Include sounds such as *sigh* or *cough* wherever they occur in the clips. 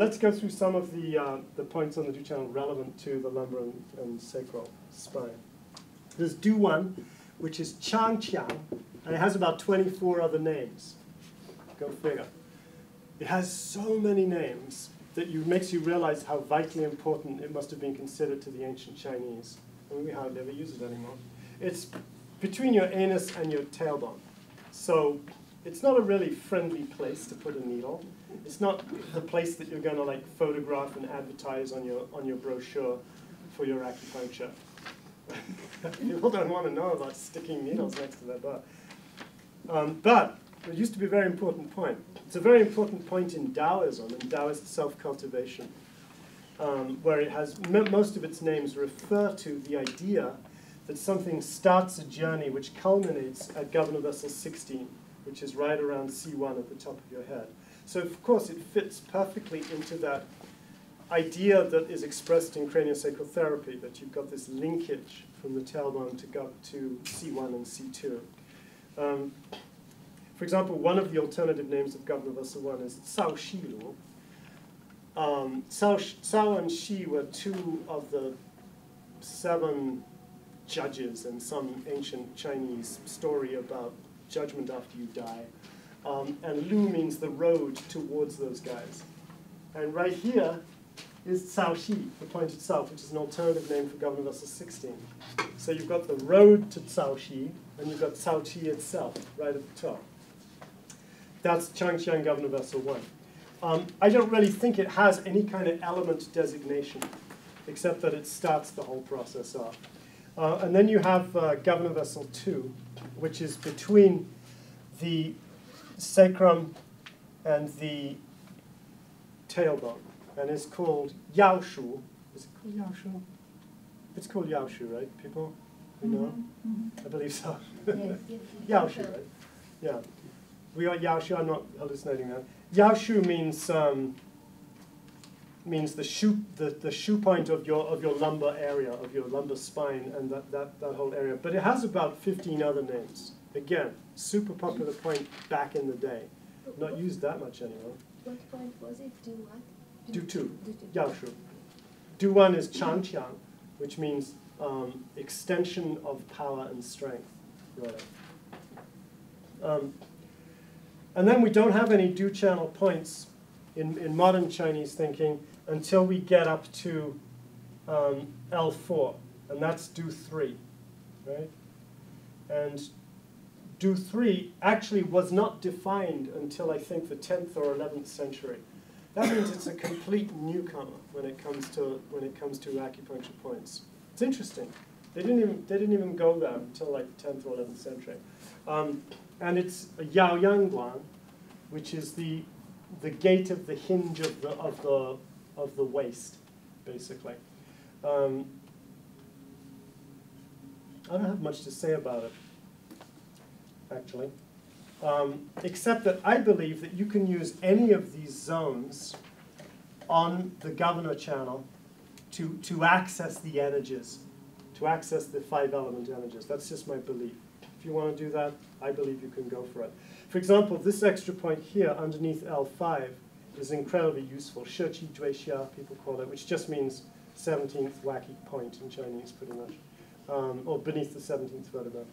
let's go through some of the, uh, the points on the Du channel relevant to the lumbar and, and sacral spine. There's Du 1, which is Chang Qiang, and it has about 24 other names. Go figure. It has so many names that you, makes you realize how vitally important it must have been considered to the ancient Chinese. I mean, we hardly ever use it anymore. It's between your anus and your tailbone. So it's not a really friendly place to put a needle. It's not the place that you're going to like photograph and advertise on your on your brochure for your acupuncture. *laughs* People don't want to know about sticking needles next to their butt. Um, but it used to be a very important point. It's a very important point in Taoism and Taoist self-cultivation, um, where it has most of its names refer to the idea that something starts a journey which culminates at governor vessel 16, which is right around C1 at the top of your head. So of course it fits perfectly into that idea that is expressed in craniosacral therapy, that you've got this linkage from the tailbone to go to C1 and C2. Um, for example, one of the alternative names of Governor 1 is Cao Shilu. Um, Cao and Shi were two of the seven judges in some ancient Chinese story about judgment after you die. Um, and Lu means the road towards those guys. And right here is Cao Xi, the point itself, which is an alternative name for Governor Vessel 16. So you've got the road to Cao Xi, and you've got Cao Xi itself, right at the top. That's Changqiang Governor Vessel 1. Um, I don't really think it has any kind of element designation, except that it starts the whole process off. Uh, and then you have uh, Governor Vessel 2, which is between the sacrum and the tailbone, and it's called Yao Shu. Is it called Yao Shu? It's called Yao Shu, right, people? You know? Mm -hmm. I believe so. yes, yes, *laughs* Yao Shu, right? Yeah. We are Yao Shu, I'm not hallucinating that. Yao Shu means um, means the shoe, the, the shu point of your, of your lumbar area, of your lumbar spine, and that, that, that whole area. But it has about 15 other names. Again, super popular point back in the day. Not used that much anymore. What point was it? Do what? Do two. Yao Shu. Do one is Chang Qiang, which means um, extension of power and strength. Right. Um, and then we don't have any Du channel points in, in modern Chinese thinking until we get up to um, L4, and that's Du 3, right? And Du 3 actually was not defined until I think the 10th or 11th century. That means it's a complete newcomer when it comes to when it comes to acupuncture points. It's interesting. They didn't even they didn't even go there until like the 10th or 11th century. Um, and it's Yao Yang Guan, which is the the gate of the hinge of the of the of the waist, basically. Um, I don't have much to say about it, actually, um, except that I believe that you can use any of these zones on the governor channel to, to access the energies, to access the five element energies. That's just my belief. If you want to do that, I believe you can go for it. For example, this extra point here underneath L5 is incredibly useful. Shi Xia, people call it, which just means 17th wacky point in Chinese, pretty much, um, or beneath the 17th vertebra.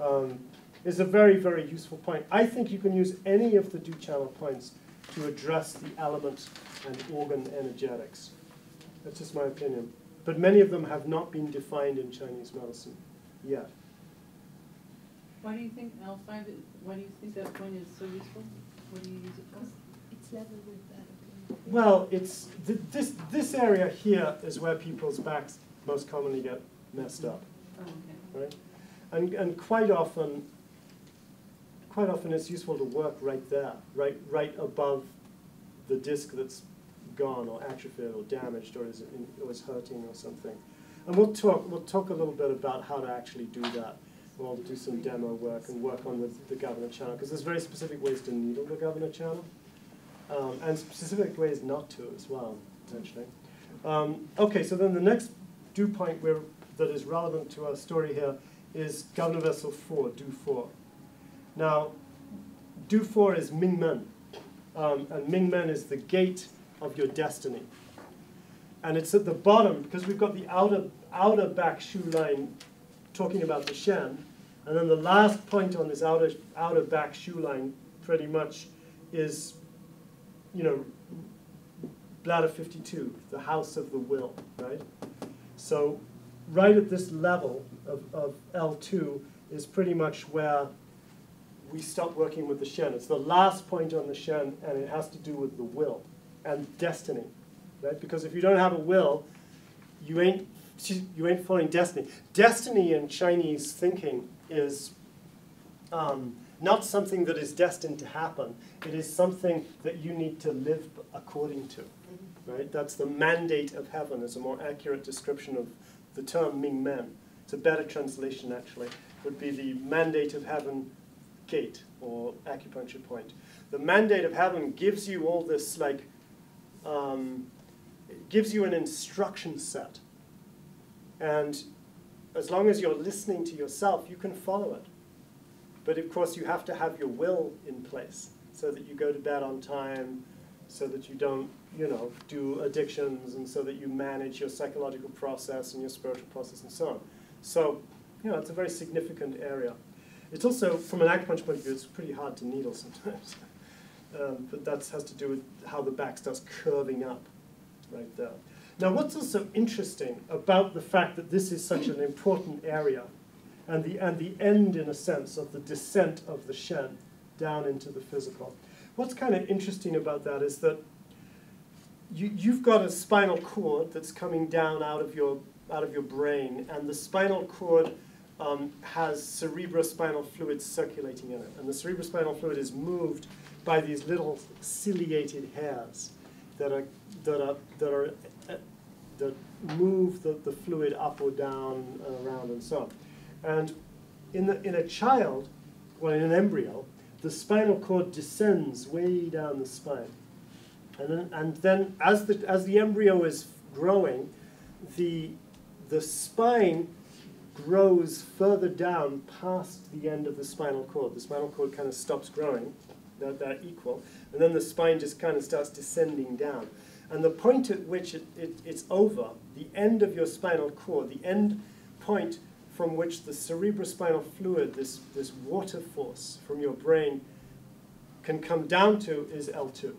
Um, is a very, very useful point. I think you can use any of the Du channel points to address the element and organ energetics. That's just my opinion. But many of them have not been defined in Chinese medicine yet. Why do you think L5, why do you think that point is so useful? What do you use it for? It's level with that. Well, it's th this this area here is where people's backs most commonly get messed up, oh, okay. right? And and quite often, quite often it's useful to work right there, right right above the disc that's gone or atrophied or damaged or is in, or is hurting or something. And we'll talk we'll talk a little bit about how to actually do that. We'll do some demo work and work on the, the governor channel because there's very specific ways to needle the governor channel um, and specific ways not to as well, potentially. Um, okay, so then the next Du point that is relevant to our story here is Governor Vessel 4, Du 4. Now, Du 4 is Mingmen, um, and Mingmen is the gate of your destiny. And it's at the bottom, because we've got the outer, outer back shu line talking about the Shen, and then the last point on this outer, outer back shu line pretty much is, you know, bladder 52, the house of the will, right? So right at this level of, of L2 is pretty much where we stop working with the Shen. It's the last point on the Shen, and it has to do with the will and destiny, right? Because if you don't have a will, you ain't you ain't following destiny. Destiny in Chinese thinking is um, not something that is destined to happen. It is something that you need to live according to, right? That's the mandate of heaven. Is a more accurate description of the term Ming Men. It's a better translation actually. It would be the mandate of heaven gate or acupuncture point. The mandate of heaven gives you all this like, um, gives you an instruction set. And as long as you're listening to yourself, you can follow it. But of course, you have to have your will in place so that you go to bed on time, so that you don't, you know, do addictions, and so that you manage your psychological process and your spiritual process and so on. So, you know, it's a very significant area. It's also, from an acupuncture point of view, it's pretty hard to needle sometimes. *laughs* um, but that has to do with how the back starts curving up right there. Now, what's also interesting about the fact that this is such an important area and the, and the end, in a sense, of the descent of the Shen down into the physical. What's kind of interesting about that is that you, you've got a spinal cord that's coming down out of your, out of your brain, and the spinal cord um, has cerebrospinal fluid circulating in it. And the cerebrospinal fluid is moved by these little ciliated hairs that are, that are, that are uh, that move the, the fluid up or down, uh, around, and so on. And in, the, in a child, well, in an embryo, the spinal cord descends way down the spine. And then, and then as, the, as the embryo is growing, the, the spine grows further down past the end of the spinal cord. The spinal cord kind of stops growing, they're, they're equal, and then the spine just kind of starts descending down. And the point at which it, it, it's over, the end of your spinal cord, the end point from which the cerebrospinal fluid, this, this water force from your brain, can come down to is L2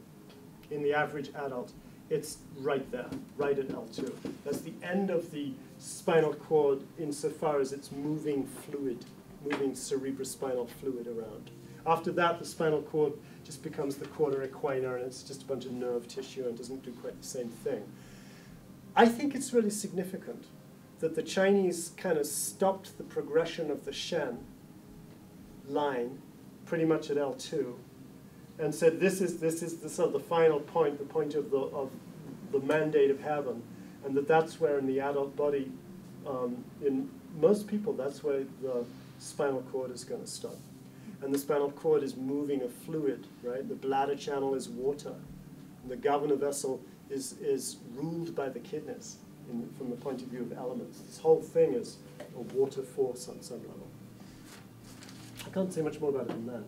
in the average adult. It's right there, right at L2. That's the end of the spinal cord insofar as it's moving fluid, moving cerebrospinal fluid around. After that, the spinal cord just becomes the cauda equina, and it's just a bunch of nerve tissue and doesn't do quite the same thing. I think it's really significant that the Chinese kind of stopped the progression of the Shen line pretty much at L2 and said this is, this is the, sort of the final point, the point of the, of the mandate of heaven, and that that's where in the adult body, um, in most people, that's where the spinal cord is going to stop. And the spinal cord is moving a fluid, right? The bladder channel is water. The governor vessel is, is ruled by the kidneys in, from the point of view of elements. This whole thing is a water force on some level. I can't say much more about it than that.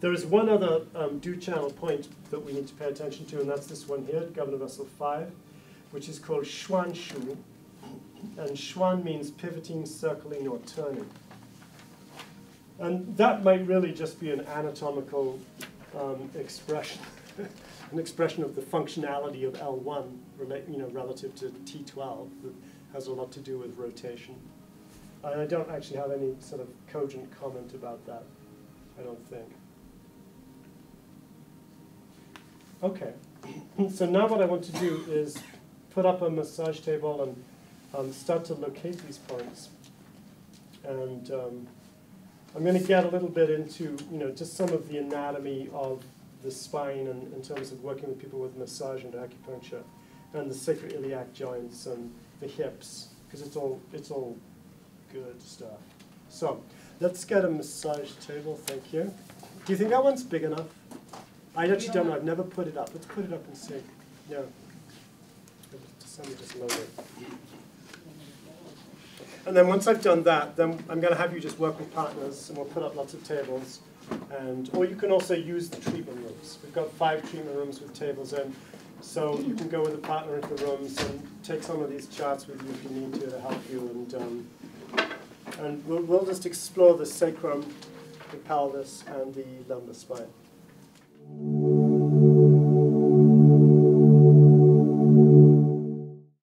There is one other um, Du channel point that we need to pay attention to, and that's this one here, governor vessel 5, which is called Xuan Shu. And Xuan means pivoting, circling, or turning. And that might really just be an anatomical um, expression, *laughs* an expression of the functionality of L1 you know, relative to T12 that has a lot to do with rotation. And I don't actually have any sort of cogent comment about that, I don't think. Okay, *clears throat* so now what I want to do is put up a massage table and um, start to locate these points. And um, I'm going to get a little bit into, you know, just some of the anatomy of the spine and in terms of working with people with massage and acupuncture, and the sacroiliac joints and the hips, because it's all it's all good stuff. So let's get a massage table. Thank you. Do you think that one's big enough? I actually don't know. I've never put it up. Let's put it up and see. Yeah. Somebody just load it. And then once I've done that, then I'm going to have you just work with partners, and we'll put up lots of tables. And or you can also use the treatment rooms. We've got five treatment rooms with tables in. So you can go with a partner into the rooms and take some of these charts with you if you need to to help you. And, um, and we'll, we'll just explore the sacrum, the pelvis, and the lumbar spine.